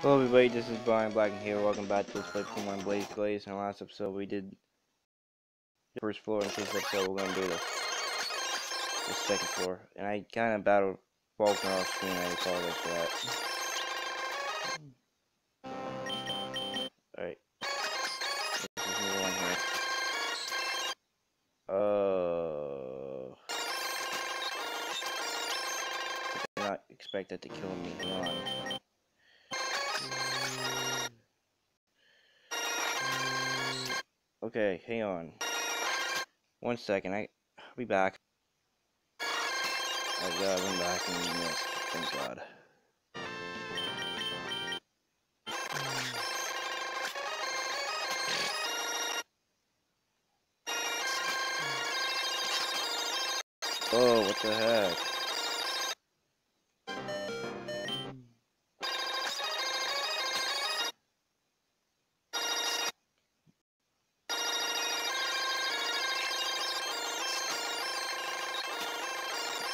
Hello everybody, this is Bryan Blackner here. Welcome back to Let's Play Pokemon Blazed Glazed. In the last episode we did the first floor, in this episode we're to do the, the second floor. And I kind of battled Faulkner off screen, I apologize for that. Alright. Uh... Not expect that to kill me. Okay, hang on. One second, I, I'll be back. Oh god, I'm back and you missed. Thank god. Oh, what the heck?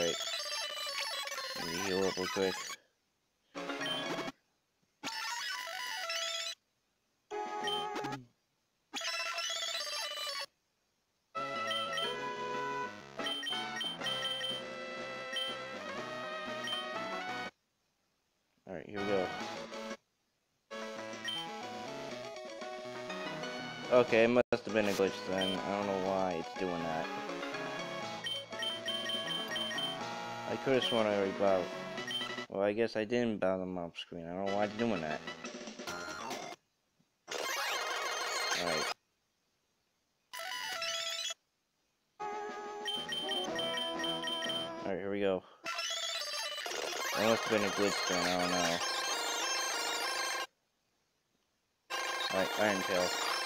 Alright. Let me heal up real quick. Alright, here we go. Okay, it must have been a glitch then. I don't know why it's doing that. I could have sworn I already bowed. Well, I guess I didn't bow them off screen. I don't know why I'm doing that. Alright. Alright, here we go. That must have been a glitch then, I don't know. Alright, Iron Tail.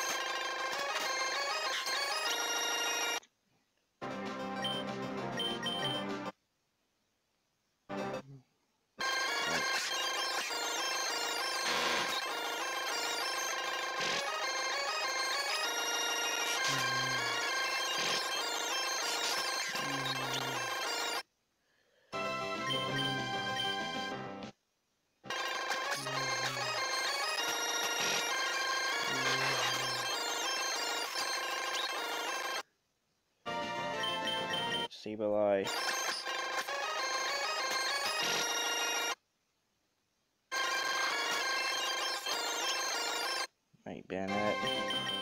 Sableye. Right, Banette.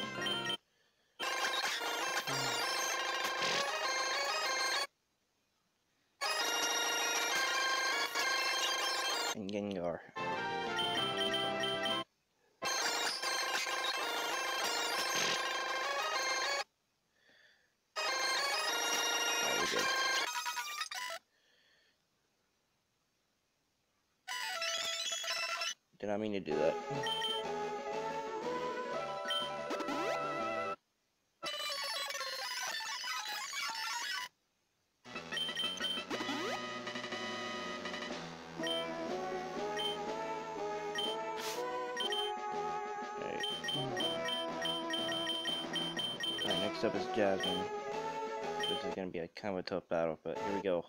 Not mean to do that. Alright. Next up is Jasmine. This is gonna be a kind of a tough battle, but here we go.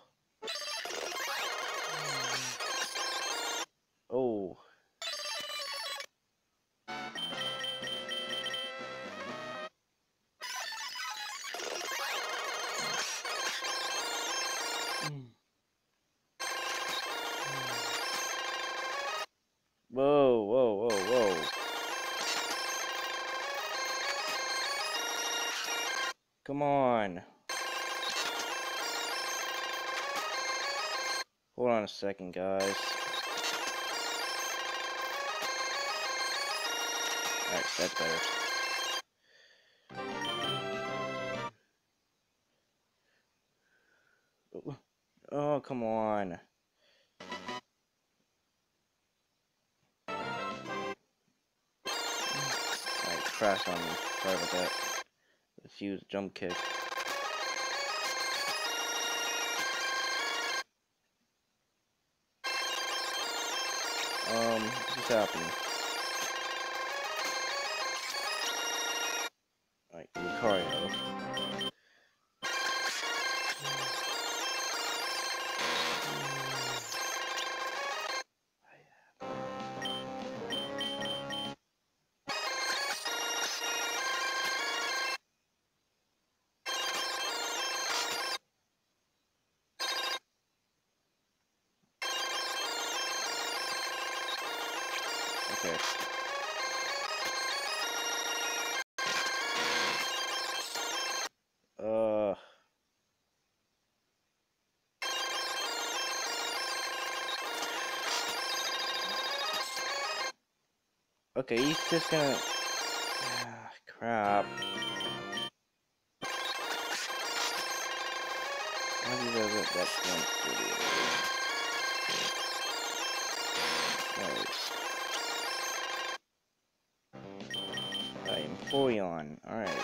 On a second, guys. Alright, that's better. Oh, come on. Alright, crash on me. Sorry about that. Let's use jump kick. What's happening? Alright, Lucario. Okay, he's just gonna. Ah, crap. You guys that? Alright. Alright.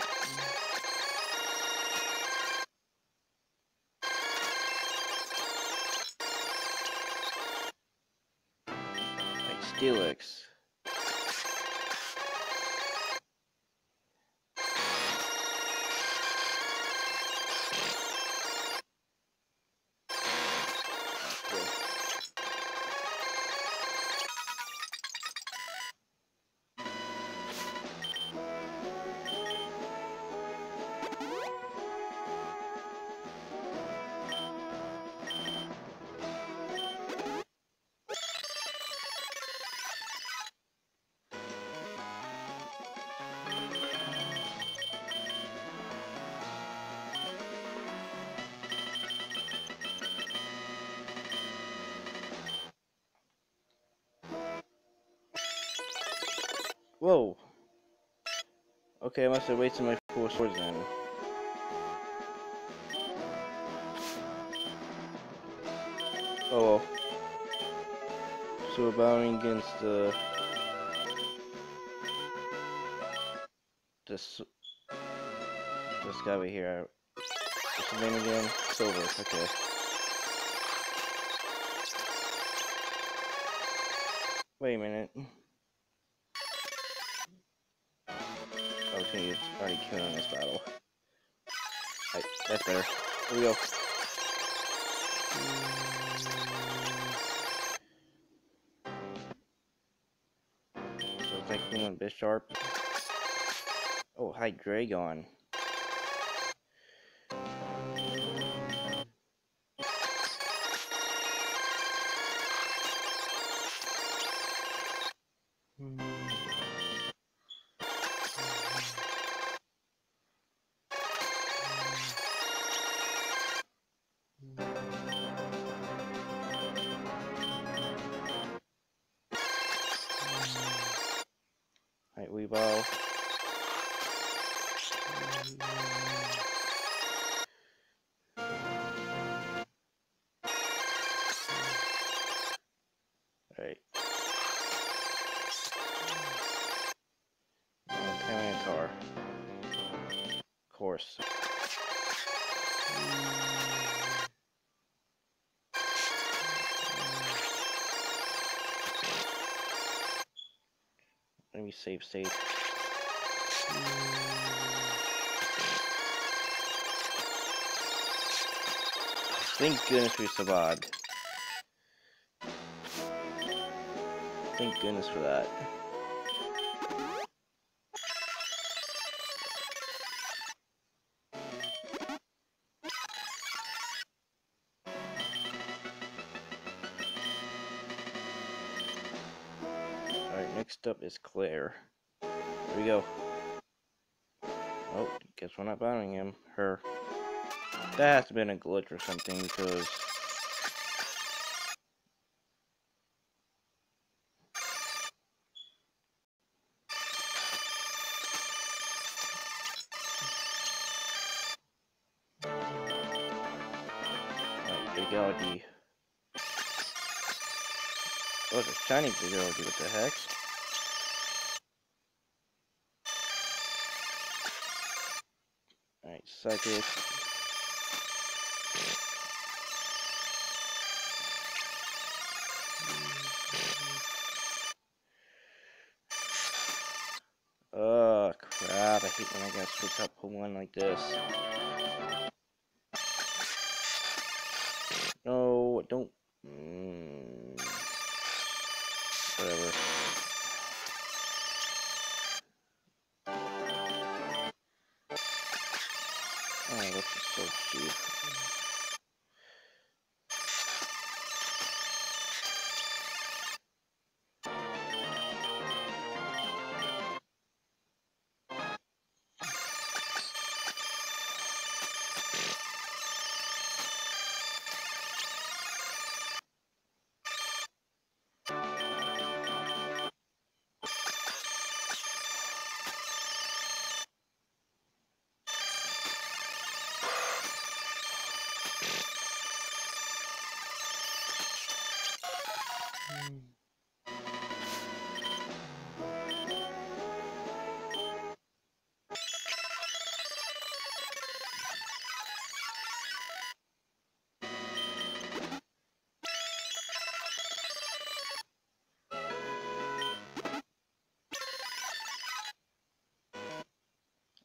Whoa. Okay, I must have wasted my four swords then. Oh well. So we're battling against the... This... This guy right here. What's his name again? Silver, okay. Wait a minute. I was gonna get already killing this battle. Right, that's better. Here we go. So thank you Bisharp. Oh, Hydreigon. Course. Let me save state. Thank goodness we survived. Thank goodness for that. Next up is Claire. Here we go. Oh, guess we're not battling him. Her. That has been a glitch or something because Alright, Big. Oh, a shiny Pidgeotto, what the heck? Psychic. Oh, crap. I hate when I gotta switch up one like this. のがちょっと大き。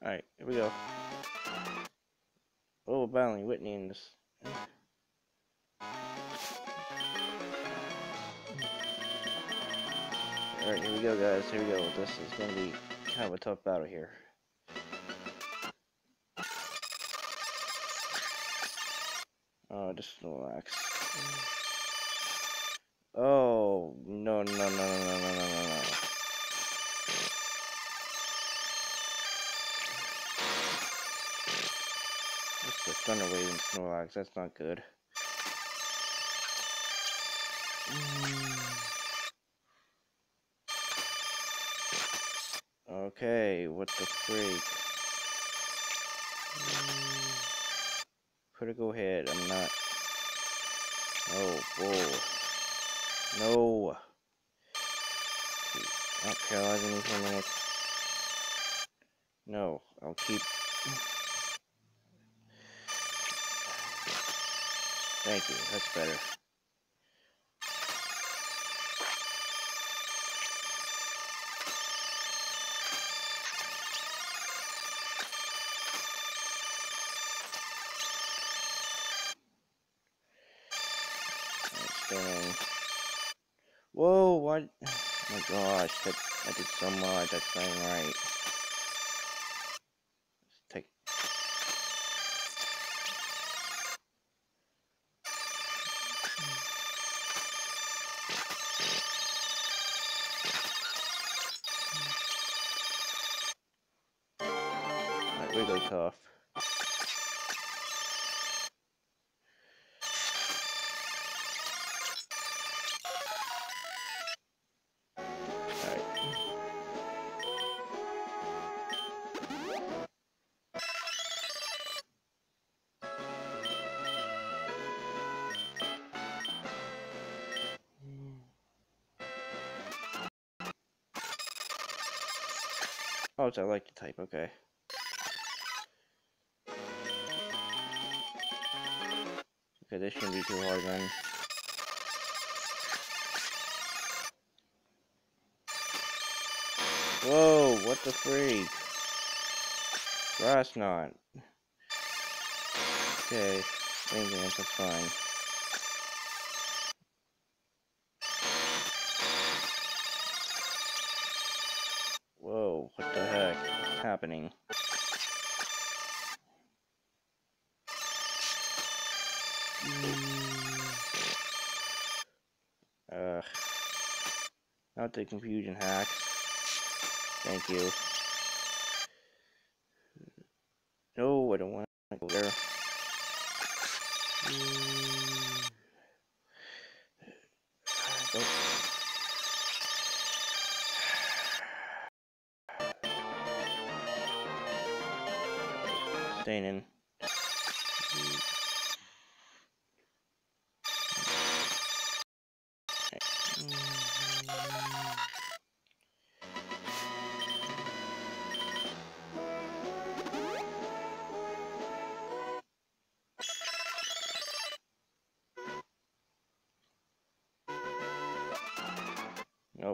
Alright, here we go. Oh, battling Whitney in this. Alright, here we go, guys. Here we go. This is going to be kind of a tough battle here. Oh, just relax. Oh, no, no, no, no, no, no, no, no, no. Just the and Snorlax, that's not good. Okay, what the freak? Critical hit, I'm not... Oh, whoa. No! Not paralyzing me for a minute. No, I'll keep... Thank you, that's better. What? Oh my gosh, that, I did so much, that's not right. Let's take... That really tough. So I like to type, okay. Okay, this shouldn't be too hard then. Whoa, what the freak? Grass knot. Okay, wing dance, that's fine. Happening? Ugh. Not the confusion hacks. Thank you. No, I don't want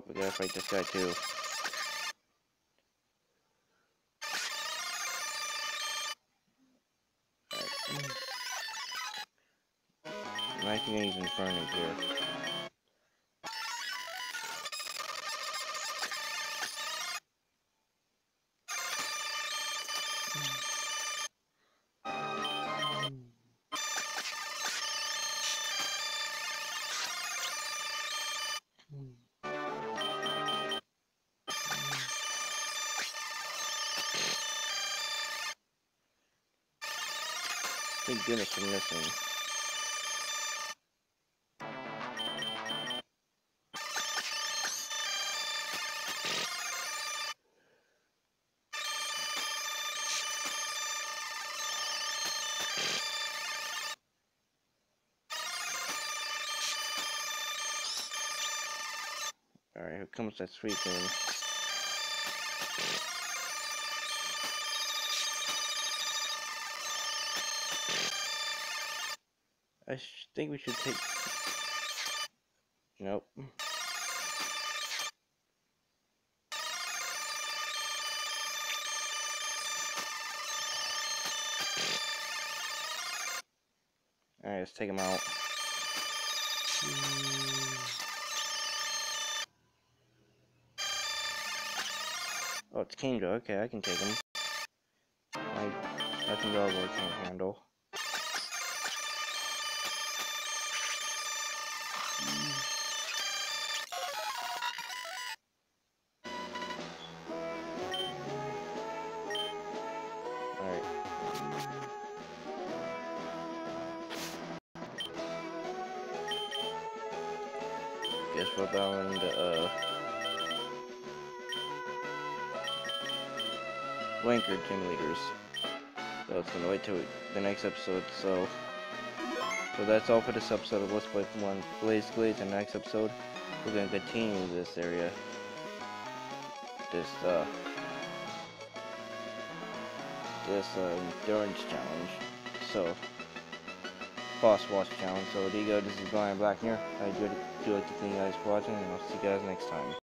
Nope, we gotta fight this guy too. I can even burn it here. Alright, here comes that sweet thing. I think we should take... Nope. Alright, let's take him out. Oh, it's Kingdra. Okay, I can take him. I, nothing Gargoyle can't handle. Guess we're going to, uh... Wanker Gym Leaders. So it's gonna wait till the next episode, so... So that's all for this episode of Let's Play One Blazed Glazed, the next episode, we're gonna continue this area. This, uh... This, uh, endurance challenge. So... Boss Watch challenge. So, there you go. This is Bryan Blackner here. I do like to thank you guys for watching, and I'll see you guys next time.